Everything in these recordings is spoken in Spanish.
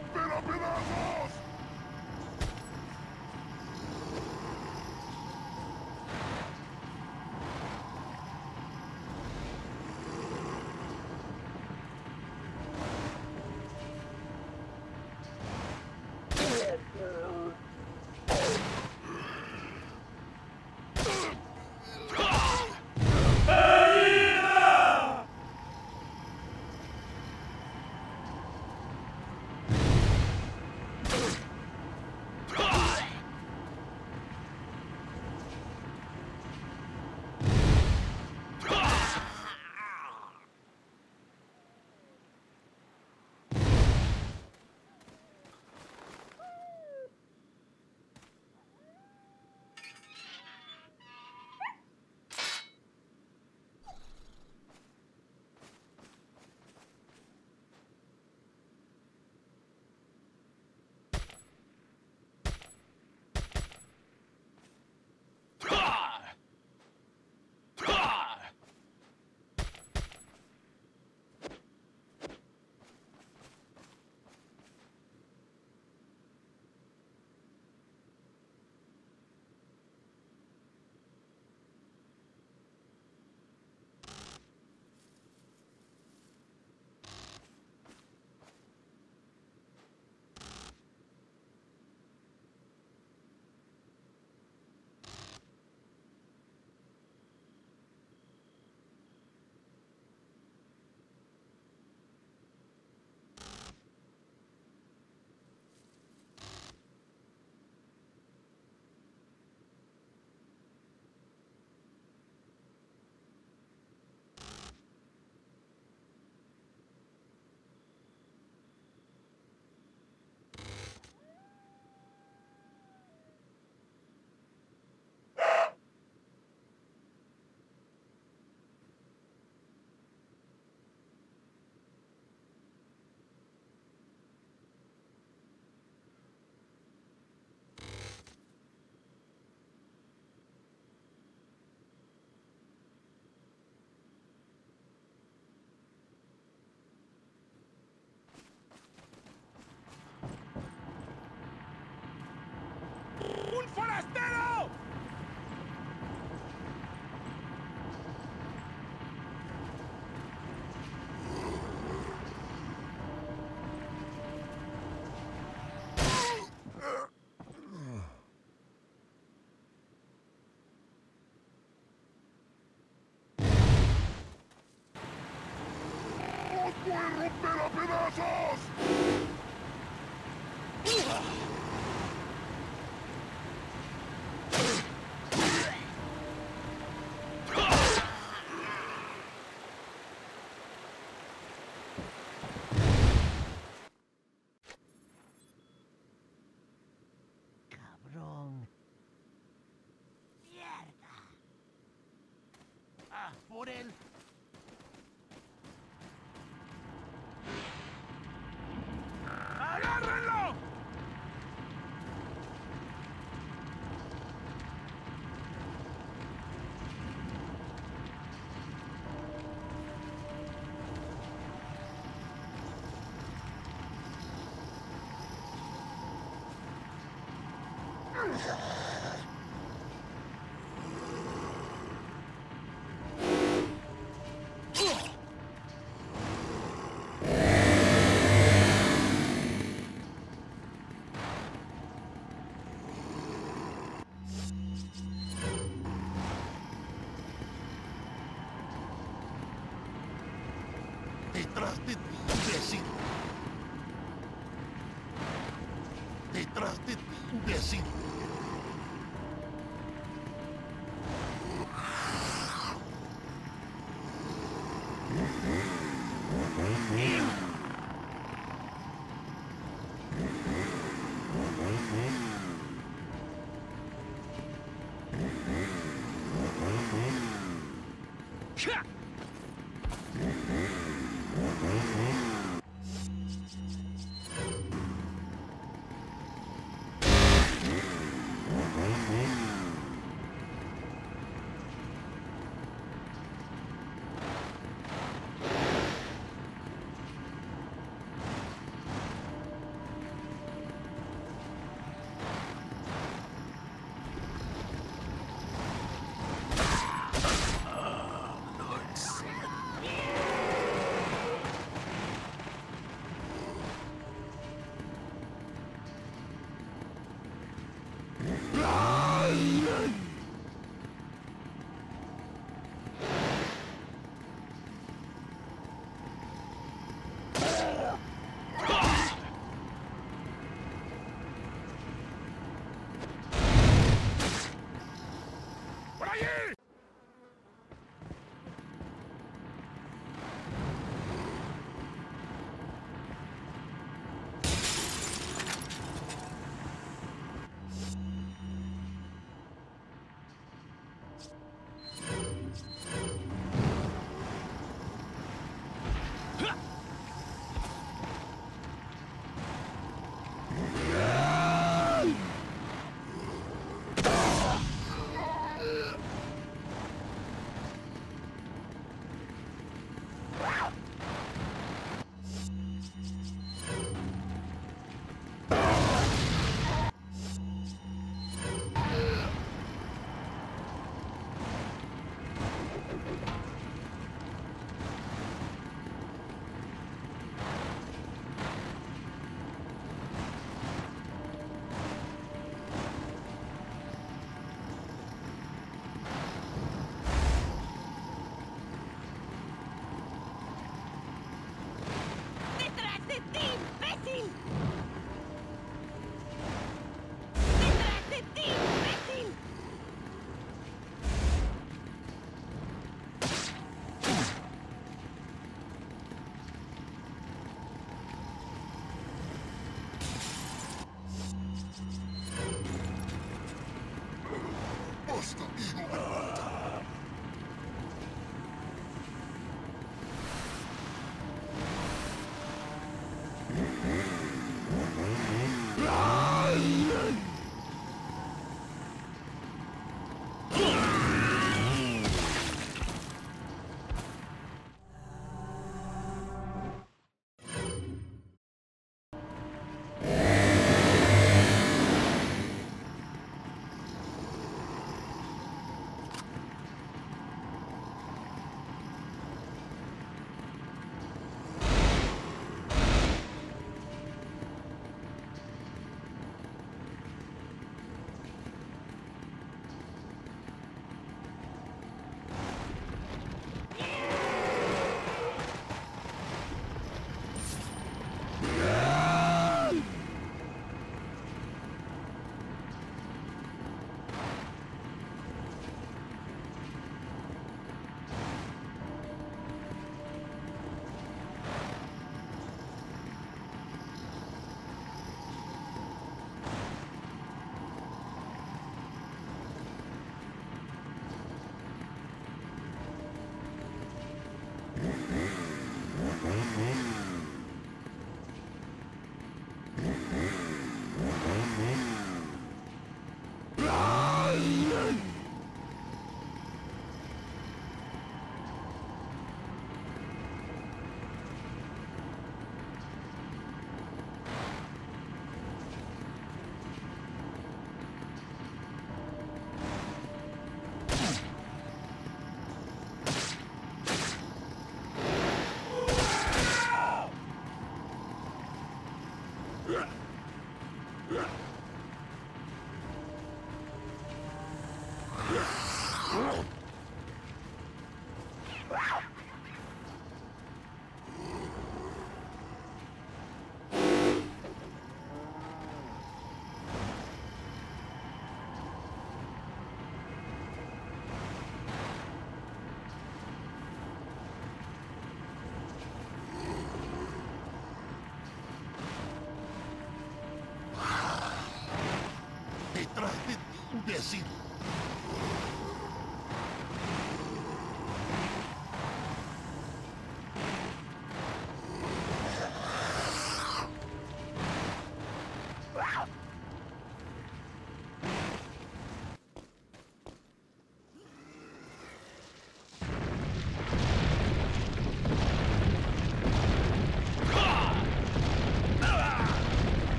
ペラペラぞ romper a pedazos! Por él. Danke.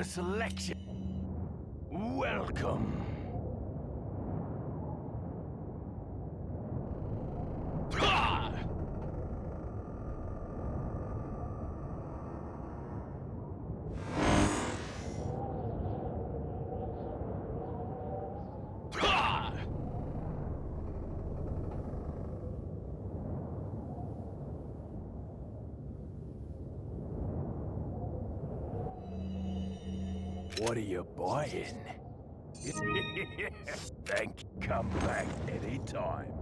A selection. Welcome. What are you buying? Thank you. Come back anytime.